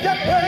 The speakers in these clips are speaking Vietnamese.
Get ready.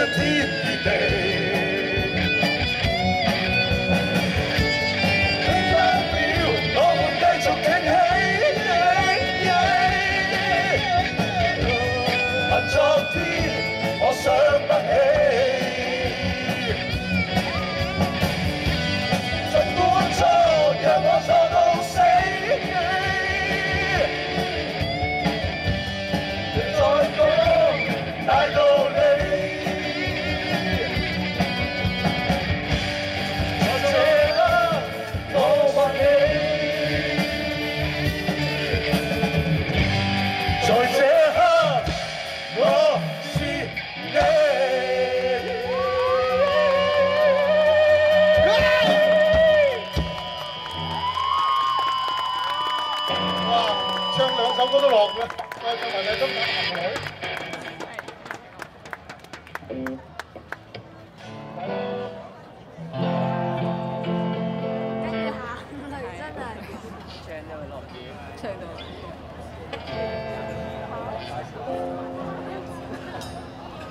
University 都落嘅，但係問題中間行女。唱到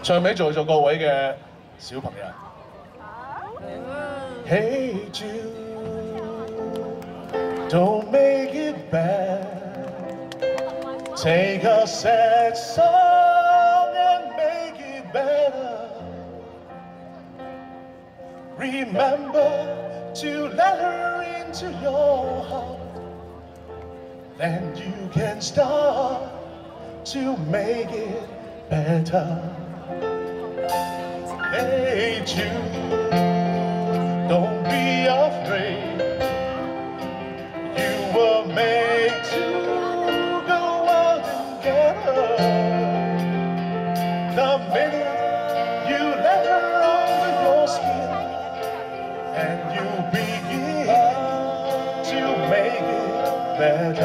唱俾在座各位嘅小朋友。Hey Jude, don't make it bad. Take a sad song and make it better. Remember to let her into your heart. Then you can start to make it better. Hey Jude, don't be afraid.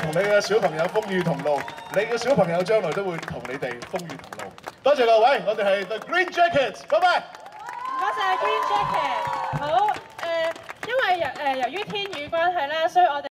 同你嘅小朋友風雨同路，你嘅小朋友將來都會同你哋風雨同路。多謝各位，我哋係 The Green Jackets，拜拜。唔該晒 Green Jacket。好誒、因為由誒、由於天雨關係啦，所以我哋。